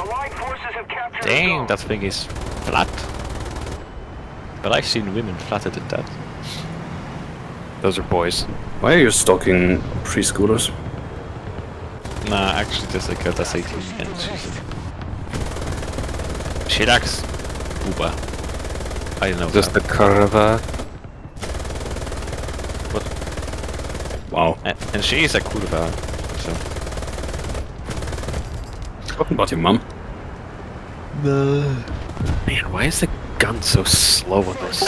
Dang, Dang, that thing is flat. But I've seen women flatter than that. Those are boys. Why are you stalking preschoolers? Nah, actually, there's like a that's 18 and she's. She likes Uber. I don't know. Just that. the curva. Wow. And, and she is a kurva. So. Talking about your mum. Man, why is the gun so slow on this?